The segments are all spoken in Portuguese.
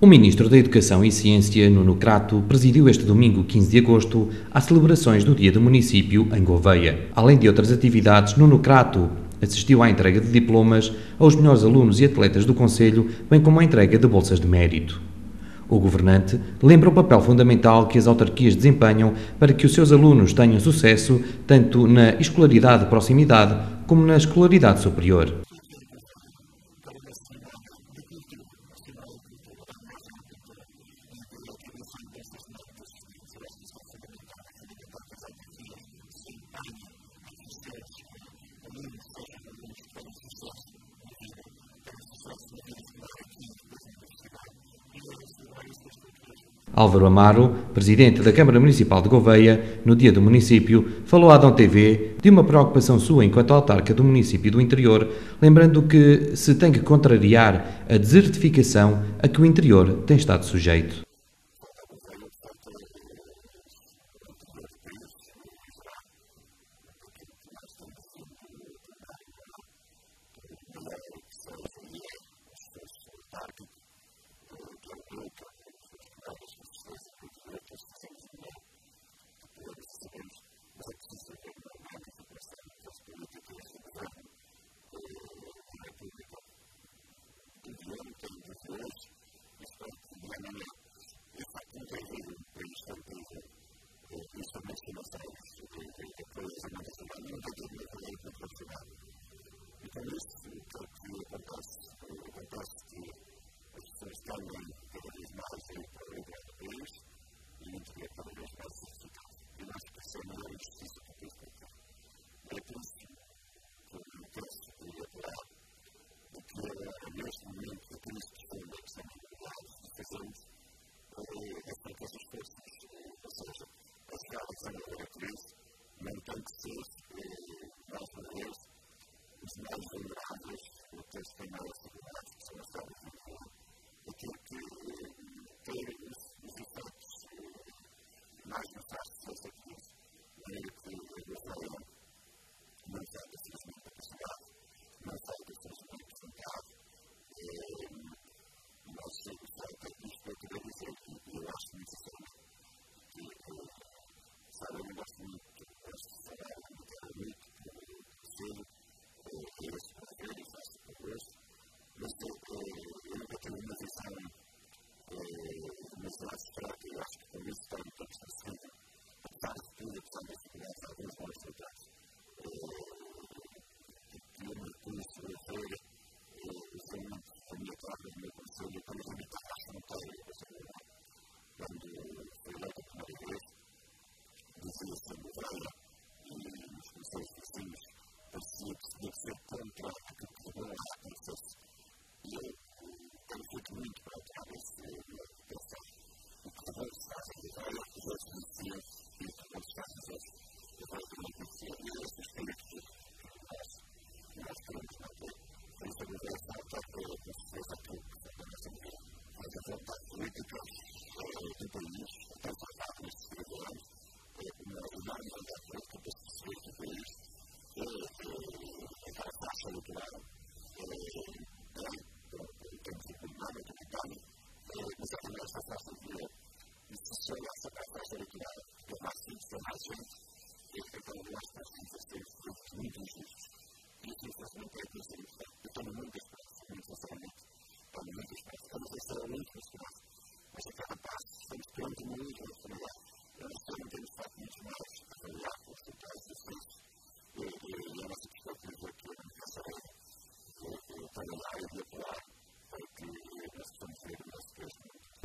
O Ministro da Educação e Ciência, Nuno Crato, presidiu este domingo, 15 de agosto, as celebrações do Dia do Município em Gouveia. Além de outras atividades, Nuno Crato assistiu à entrega de diplomas aos melhores alunos e atletas do Conselho, bem como à entrega de bolsas de mérito. O governante lembra o papel fundamental que as autarquias desempenham para que os seus alunos tenham sucesso tanto na escolaridade de proximidade como na escolaridade superior. Álvaro Amaro, presidente da Câmara Municipal de Gouveia, no dia do município, falou à Dom TV de uma preocupação sua enquanto autarca do município do interior, lembrando que se tem que contrariar a desertificação a que o interior tem estado sujeito.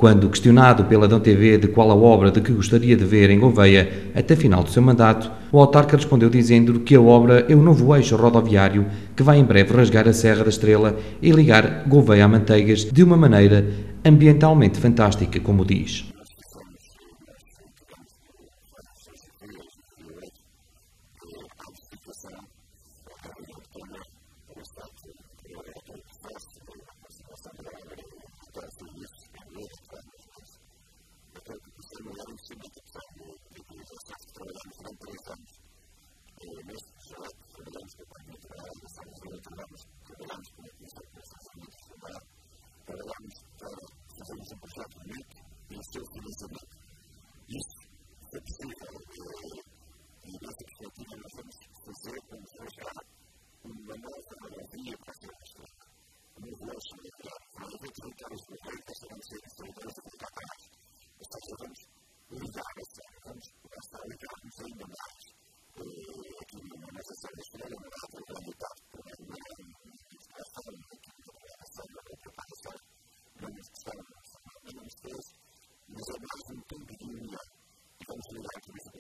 Quando questionado pela Dão TV de qual a obra de que gostaria de ver em Gouveia até final do seu mandato, o autarca respondeu dizendo que a obra é o novo eixo rodoviário que vai em breve rasgar a Serra da Estrela e ligar Gouveia a Manteigas de uma maneira ambientalmente fantástica, como diz. Internet ist für Psycho, die Basic Strategie der Kunst, für sehr und sicher und man muss aber die Passion schlagen. Und wir wünschen, dass wir die Tüte auswählen. do that to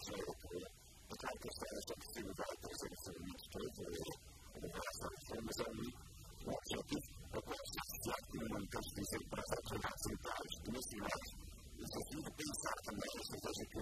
dell'Unione Europea, potrebbe essere sottostimata e servizio dell'Unione Europea, come esami, workshop, e questi aspetti non possono sempre essere trovati in pace, domesticati, e se si pensa che la società si può